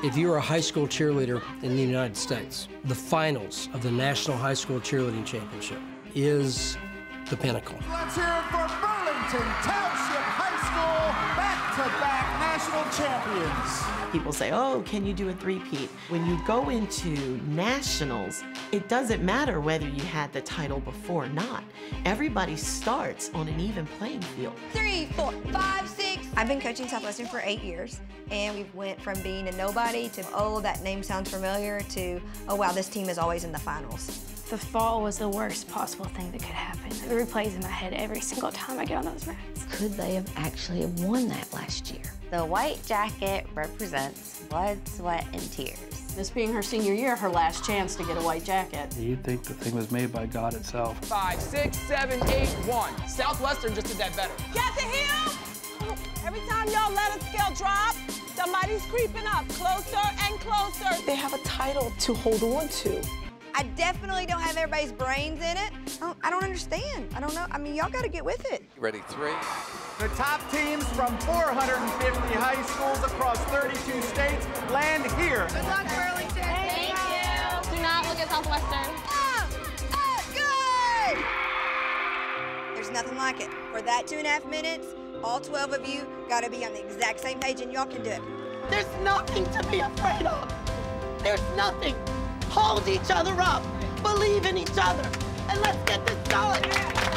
If you're a high school cheerleader in the United States, the finals of the National High School Cheerleading Championship is the pinnacle. Let's hear it for Burlington Township High School, back-to-back national champions. People say, oh, can you do a three-peat? When you go into nationals, it doesn't matter whether you had the title before or not. Everybody starts on an even playing field. Three, four, five, six. I've been coaching Southwestern for eight years, and we went from being a nobody to, oh, that name sounds familiar, to, oh, wow, this team is always in the finals. The fall was the worst possible thing that could happen. It replays in my head every single time I get on those mats. Could they have actually won that last year? The white jacket represents blood, sweat, and tears. This being her senior year, her last chance to get a white jacket. You'd think the thing was made by God itself. Five, six, seven, eight, one. Southwestern just did that better. Got the heel? Every time y'all let a scale drop, somebody's creeping up closer and closer. They have a title to hold on to. I definitely don't have everybody's brains in it. I don't, I don't understand. I don't know. I mean, y'all got to get with it. Ready, three. The top teams from 450 high schools across 32 states land here. Good luck, Burlington. Thank, you. Do not look at Southwestern. Ah, ah, good! There's nothing like it. For that two and a half minutes, all 12 of you got to be on the exact same page, and y'all can do it. There's nothing to be afraid of. There's nothing. Hold each other up. Believe in each other. And let's get this going.